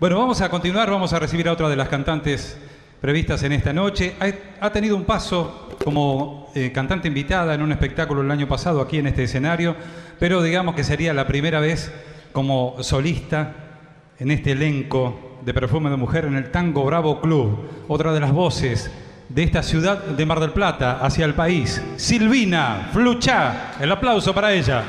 Bueno, vamos a continuar, vamos a recibir a otra de las cantantes previstas en esta noche. Ha, tenido un paso como eh, cantante invitada en un espectáculo el año pasado aquí en este escenario, pero digamos que sería la primera vez como solista en este elenco de Perfume de Mujer en el Tango Bravo Club. Otra de las voces de esta ciudad de Mar del Plata hacia el país, Silvina Fluchá. El aplauso para ella.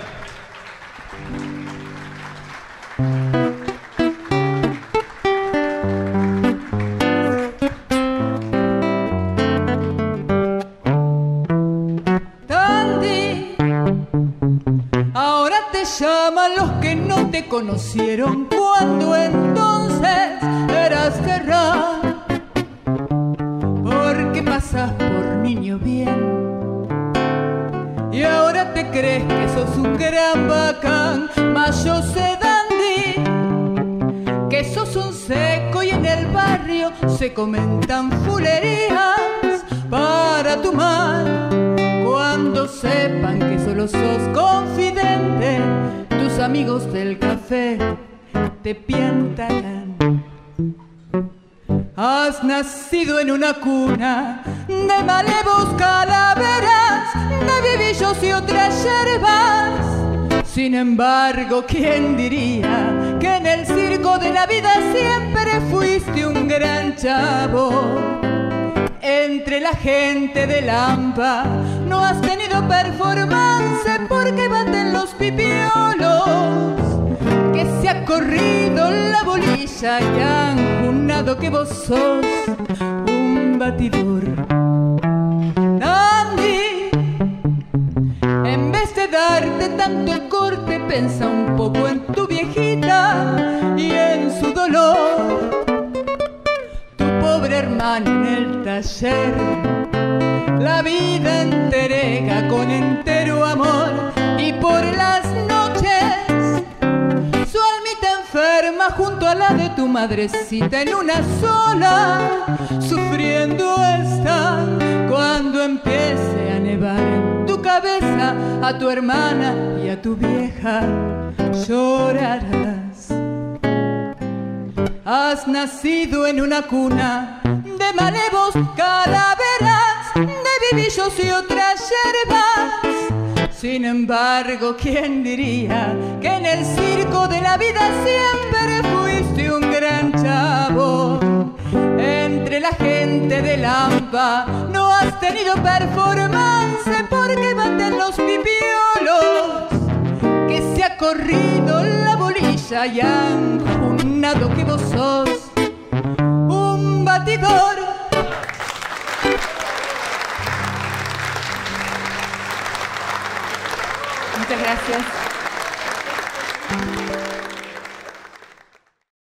Llaman los que no te conocieron cuando entonces eras guerra. Porque pasas por niño bien y ahora te crees que sos un gran bacán, mas yo sé Dandy que sos un seco y en el barrio se comentan fulerías para tu mal. Cuando sepan que solo sos amigos del café te pientan. Has nacido en una cuna de malevos calaveras, de vivillos y otras yerbas. Sin embargo, ¿quién diría que en el circo de la vida siempre fuiste un gran chavo? Entre la gente de Lampa no has tenido performance porque baten los pipiolos corrido la bolilla y han junado que vos sos un batidor. Andy, en vez de darte tanto corte, pensa un poco en tu viejita y en su dolor. Tu pobre hermano en el taller, la vida entrega con entero amor junto a la de tu madrecita en una sola, sufriendo está cuando empiece a nevar en tu cabeza a tu hermana y a tu vieja llorarás. Has nacido en una cuna de malevos Sin embargo, ¿quién diría que en el circo de la vida siempre fuiste un gran chavo? Entre la gente de Lampa no has tenido performance porque baten los pipiolos que se ha corrido la bolilla y han junado que vos sos un batidor. Muchas gracias.